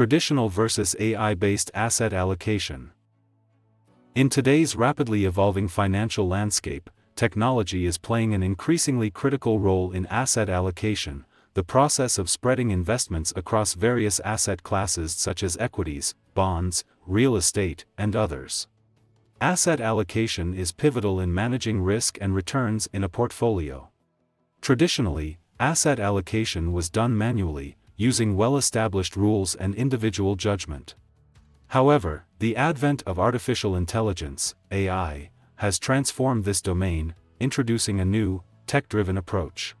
Traditional versus AI-based asset allocation. In today's rapidly evolving financial landscape, technology is playing an increasingly critical role in asset allocation, the process of spreading investments across various asset classes such as equities, bonds, real estate, and others. Asset allocation is pivotal in managing risk and returns in a portfolio. Traditionally, asset allocation was done manually, using well-established rules and individual judgment. However, the advent of artificial intelligence, AI, has transformed this domain, introducing a new, tech-driven approach.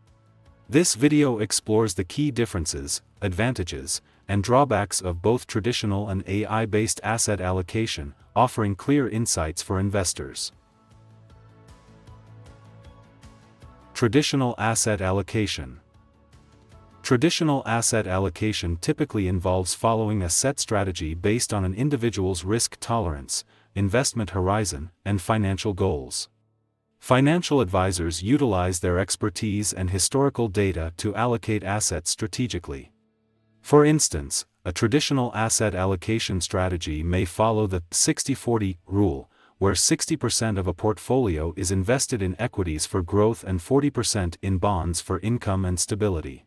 This video explores the key differences, advantages, and drawbacks of both traditional and AI-based asset allocation, offering clear insights for investors. Traditional asset allocation Traditional asset allocation typically involves following a set strategy based on an individual's risk tolerance, investment horizon, and financial goals. Financial advisors utilize their expertise and historical data to allocate assets strategically. For instance, a traditional asset allocation strategy may follow the 60-40 rule, where 60% of a portfolio is invested in equities for growth and 40% in bonds for income and stability.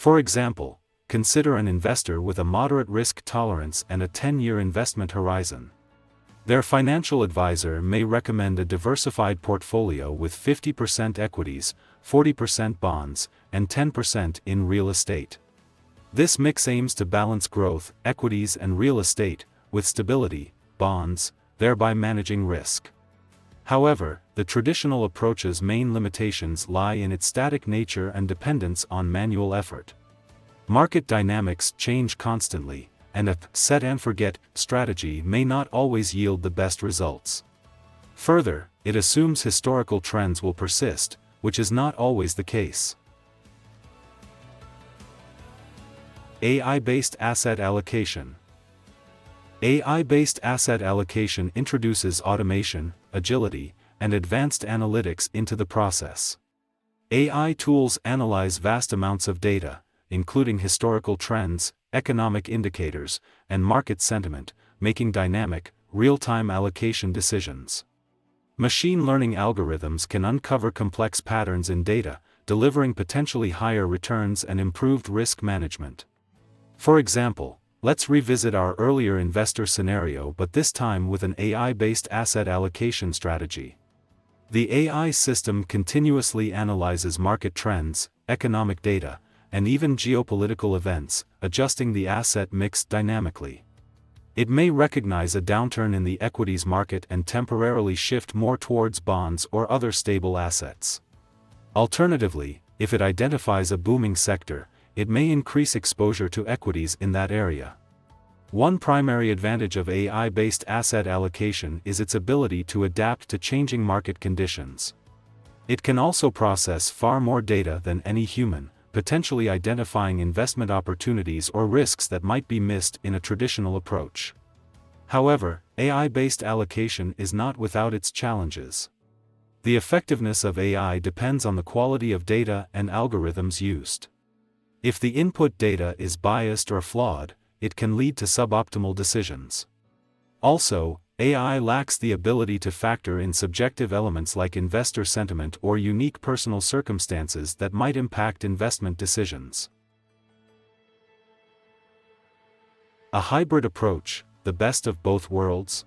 For example, consider an investor with a moderate risk tolerance and a 10-year investment horizon. Their financial advisor may recommend a diversified portfolio with 50% equities, 40% bonds, and 10% in real estate. This mix aims to balance growth, equities and real estate, with stability, bonds, thereby managing risk. However, the traditional approach's main limitations lie in its static nature and dependence on manual effort. Market dynamics change constantly, and a set and forget strategy may not always yield the best results. Further, it assumes historical trends will persist, which is not always the case. AI-based asset allocation. AI-based asset allocation introduces automation, agility, and advanced analytics into the process. AI tools analyze vast amounts of data, including historical trends, economic indicators, and market sentiment, making dynamic, real-time allocation decisions. Machine learning algorithms can uncover complex patterns in data, delivering potentially higher returns and improved risk management. For example, let's revisit our earlier investor scenario but this time with an AI-based asset allocation strategy. The AI system continuously analyzes market trends, economic data, and even geopolitical events, adjusting the asset mix dynamically. It may recognize a downturn in the equities market and temporarily shift more towards bonds or other stable assets. Alternatively, if it identifies a booming sector, it may increase exposure to equities in that area. One primary advantage of AI-based asset allocation is its ability to adapt to changing market conditions. It can also process far more data than any human, potentially identifying investment opportunities or risks that might be missed in a traditional approach. However, AI-based allocation is not without its challenges. The effectiveness of AI depends on the quality of data and algorithms used. If the input data is biased or flawed, it can lead to suboptimal decisions. Also, AI lacks the ability to factor in subjective elements like investor sentiment or unique personal circumstances that might impact investment decisions. A hybrid approach, the best of both worlds?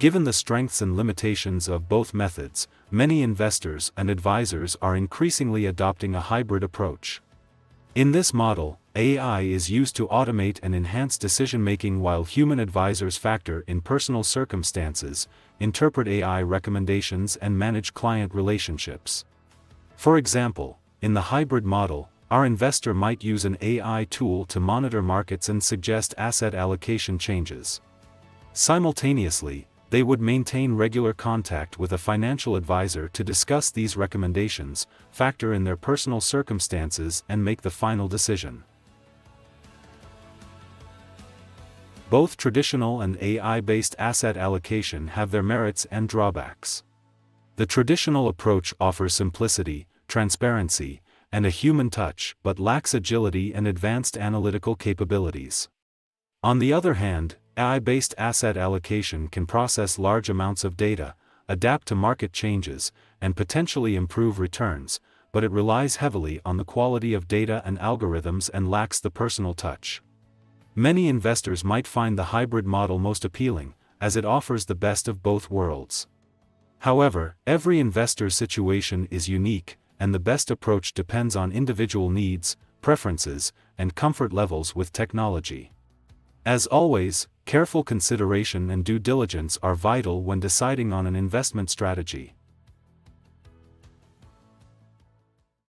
Given the strengths and limitations of both methods, many investors and advisors are increasingly adopting a hybrid approach. In this model, AI is used to automate and enhance decision-making while human advisors factor in personal circumstances, interpret AI recommendations and manage client relationships. For example, in the hybrid model, our investor might use an AI tool to monitor markets and suggest asset allocation changes. Simultaneously, they would maintain regular contact with a financial advisor to discuss these recommendations, factor in their personal circumstances and make the final decision. Both traditional and AI-based asset allocation have their merits and drawbacks. The traditional approach offers simplicity, transparency, and a human touch but lacks agility and advanced analytical capabilities. On the other hand, AI-based asset allocation can process large amounts of data, adapt to market changes, and potentially improve returns, but it relies heavily on the quality of data and algorithms and lacks the personal touch. Many investors might find the hybrid model most appealing, as it offers the best of both worlds. However, every investor's situation is unique, and the best approach depends on individual needs, preferences, and comfort levels with technology. As always, careful consideration and due diligence are vital when deciding on an investment strategy.